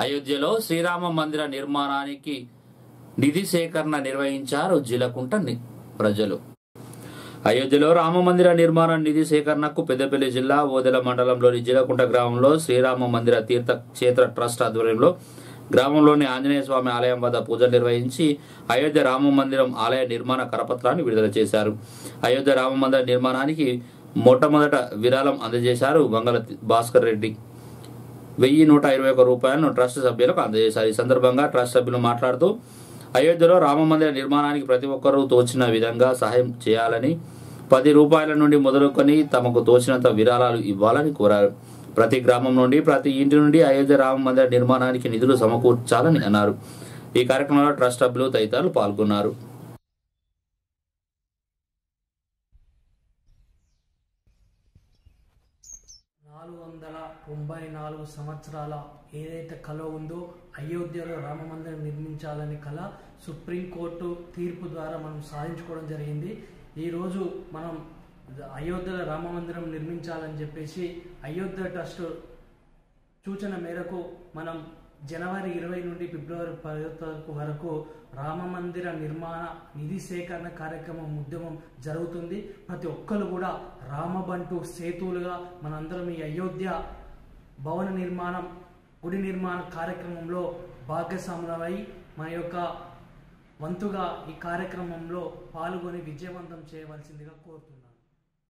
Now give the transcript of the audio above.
అయోధ్యలో శ్రీరామ మందిర నిర్మాణానికి నిధి సేకరణ నిర్వహించారు జిలకుంట ని- ప్రజలు. అయోధ్యలో రామ మందిర నిర్మాణ నిధి సేకరణకు పెద్దపల్లి జిల్లా ఓదెల మండలంలోని జిలకుంట గ్రామంలో శ్రీరామ మందిర తీర్థ క్షేత్ర ట్రస్ట్ ఆధ్వర్యంలో గ్రామంలోని ఆంజనేయ స్వామి ఆలయం వద్ద పూజలు నిర్వహించి అయోధ్య రామ మందిరం ఆలయ నిర్మాణ కరపత్రాన్ని విడుదల చేశారు. అయోధ్య రామ మందిర నిర్మాణానికి మొట్టమొదట విరాళం అందజేశారు వంగల భాస్కర్ రెడ్డి. వెయ్యి నూట ఇరవై ఒక్క రూపాయలను ట్రస్ట్ సభ్యులకు అందజేశారు. ఈ సందర్భంగా ట్రస్ట్ సభ్యులు మాట్లాడుతూ అయోధ్యలో రామ మందిర నిర్మాణానికి ప్రతి ఒక్కరూ తోచిన విధంగా సహాయం చేయాలని పది రూపాయల నుండి మొదలుకొని తమకు తోచినంత విరాళాలు ఇవ్వాలని కోరారు. ప్రతి గ్రామం నుండి ప్రతి ఇంటి నుండి అయోధ్య రామ మందిర నిర్మాణానికి నిధులు సమకూర్చాలని అన్నారు. ఈ కార్యక్రమంలో ట్రస్ట్ సభ్యులు తదితరులు పాల్గొన్నారు. నాలుగు వందల తొంభై నాలుగు సంవత్సరాల ఏదైతే కళ ఉందో అయోధ్యలో రామమందిరం నిర్మించాలని కళ సుప్రీంకోర్టు తీర్పు ద్వారా మనం సాధించుకోవడం జరిగింది. ఈరోజు మనం అయోధ్యలో రామమందిరం నిర్మించాలని చెప్పేసి అయోధ్య ట్రస్ట్ సూచన మేరకు మనం జనవరి ఇరవై నుండి ఫిబ్రవరి పదో తారీఖు వరకు రామ మందిర నిర్మాణ నిధి సేకరణ కార్యక్రమం ఉద్యమం జరుగుతుంది. ప్రతి ఒక్కరు కూడా రామబంటు సేతువులుగా మనందరం ఈ అయోధ్య భవన నిర్మాణం గుడి నిర్మాణ కార్యక్రమంలో భాగస్వాములమై మన యొక్క వంతుగా ఈ కార్యక్రమంలో పాల్గొని విజయవంతం చేయవలసిందిగా కోరుతున్నాను.